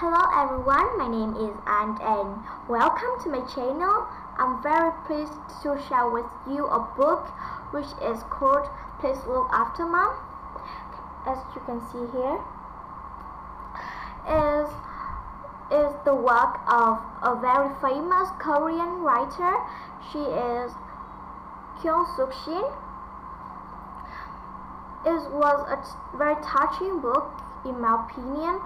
Hello everyone, my name is Ant and welcome to my channel. I'm very pleased to share with you a book which is called Please Look After Mom. As you can see here, is is the work of a very famous Korean writer. She is Kyung Sook Shin. It was a very touching book in my opinion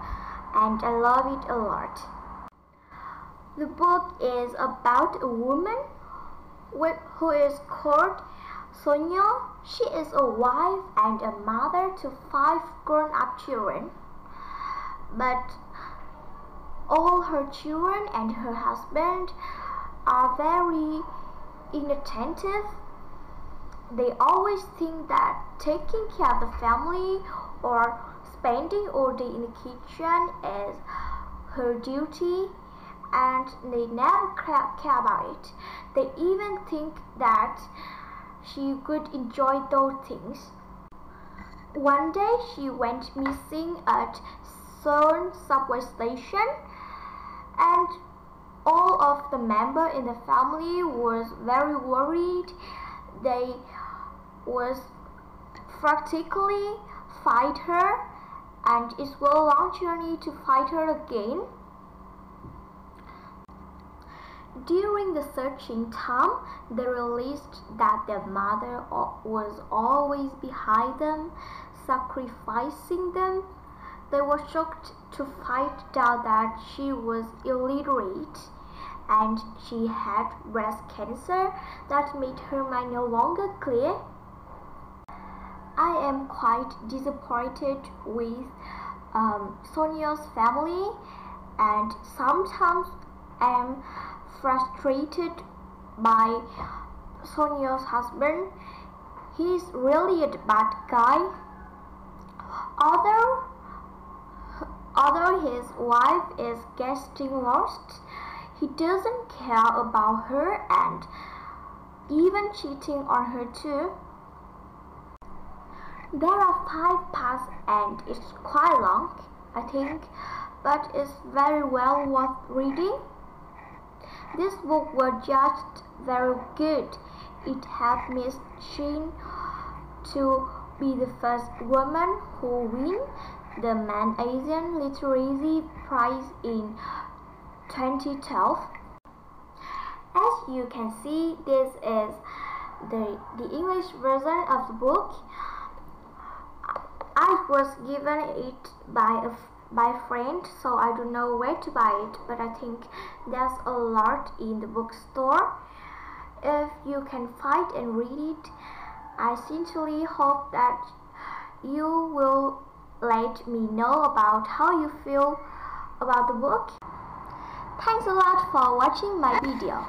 and I love it a lot. The book is about a woman who is called Sonia. She is a wife and a mother to five grown-up children. But all her children and her husband are very inattentive. They always think that taking care of the family or spending all day in the kitchen is her duty and they never care about it. They even think that she could enjoy those things. One day she went missing at Seoul subway station and all of the members in the family was very worried. They was practically fight her and it a long journey to fight her again. During the searching time, they realized that their mother was always behind them, sacrificing them. They were shocked to find out that she was illiterate and she had breast cancer that made her mind no longer clear. I am quite disappointed with um, Sonia's family and sometimes I am frustrated by Sonia's husband. He's really a bad guy. Although, although his wife is getting lost, he doesn't care about her and even cheating on her too. There are five parts and it's quite long, I think, but it's very well worth reading. This book was just very good. It helped Miss Shin to be the first woman who win the Man Asian Literary Prize in 2012. As you can see, this is the, the English version of the book. Was given it by a by a friend so I don't know where to buy it but I think there's a lot in the bookstore. If you can find and read it I sincerely hope that you will let me know about how you feel about the book. Thanks a lot for watching my video